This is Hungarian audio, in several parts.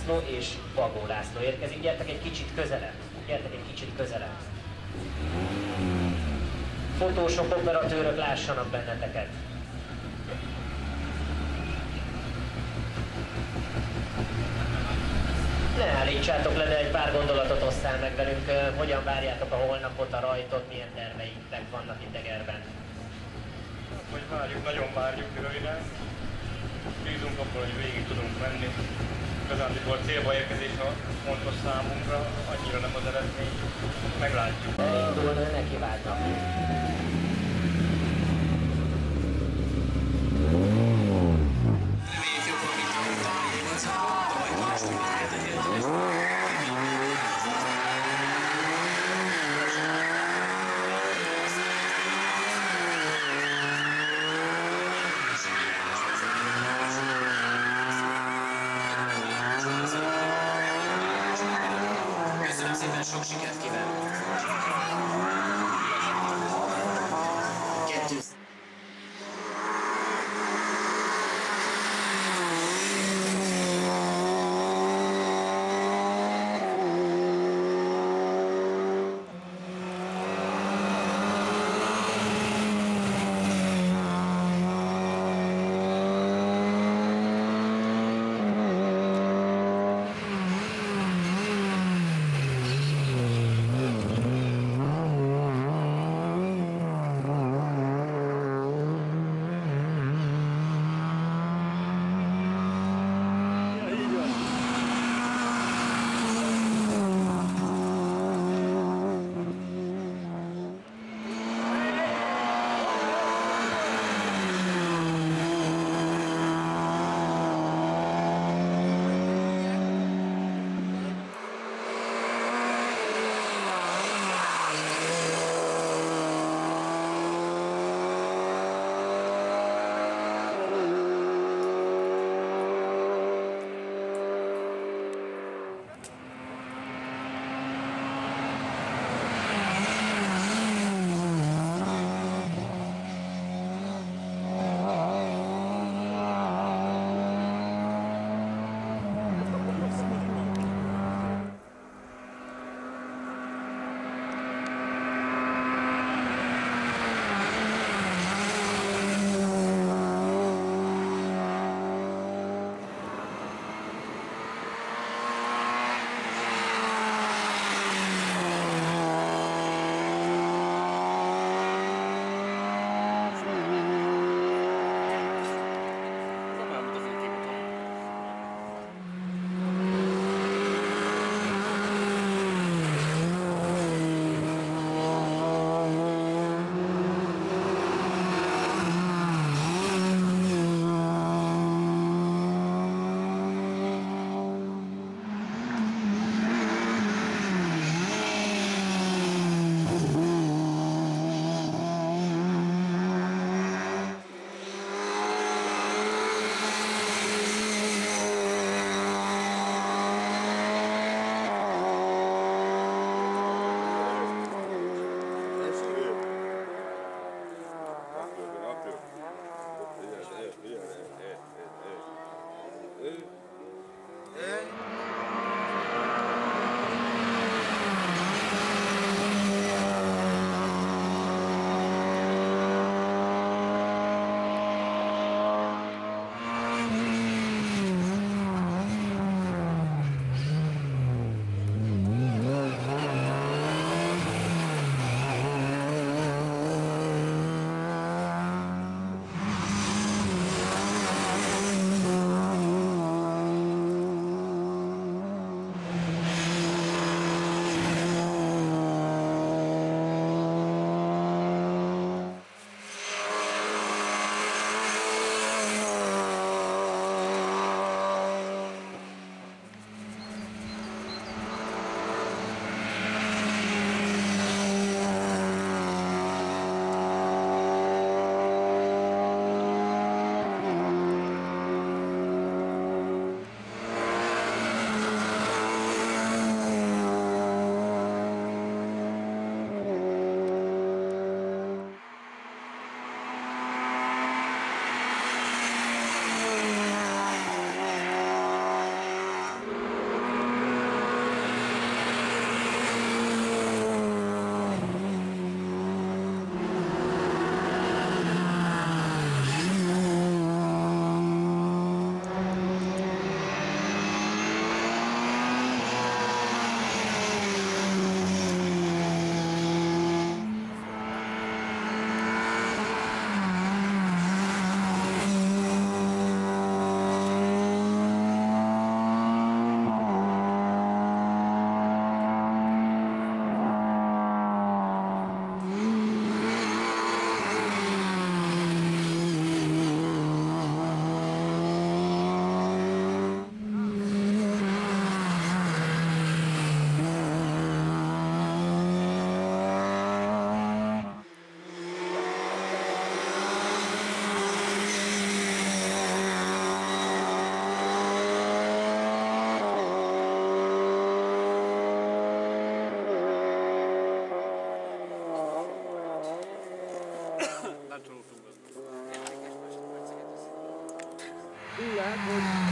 László és Bagó László érkezik. Gyertek egy kicsit közelebb. Gyertek egy kicsit közelebb. Fotósok, operatőrök lássanak benneteket. Ne állítsátok le, de egy pár gondolatot osszál meg velünk. Hogyan várjátok a holnapot, a rajtot, milyen terveitek vannak idegerben? hogy várjuk, nagyon várjuk röviden. Bízunk abban, hogy végig tudunk menni. Igazándiból célba érkezés a fontos számunkra, annyira nem az eredmény. Meglátjuk. Elindul, neki vágnak. that.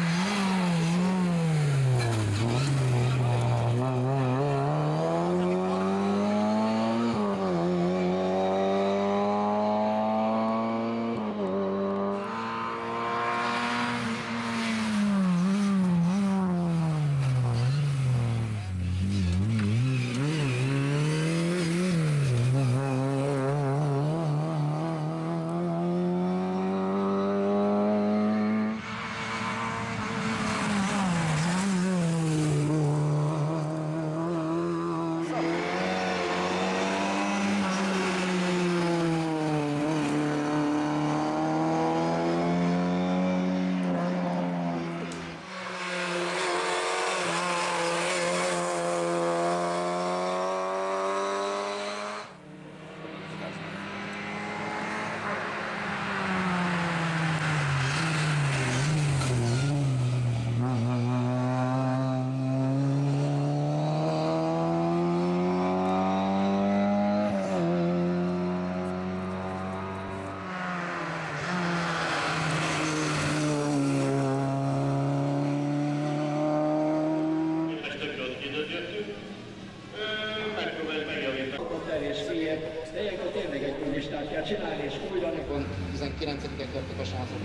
Fejekből tényleg egy új listát kell csinálni, és újra nekon 19-ek lettek a sázok.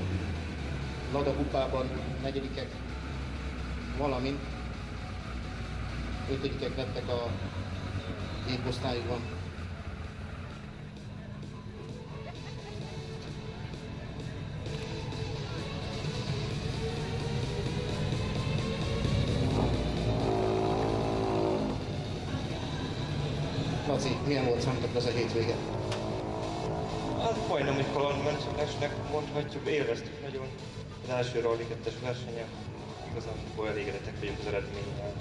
Ladahupában negyedikek, valamint ötödikek lettek a éposztályban. Laci, milyen volt számotokra ez a hétvége? Hát majdnem egy kalandmentesnek mondhatjuk, élveztük nagyon az első Rally 2-es versenye. Igazán elégedettek vagyunk az eredménnyel.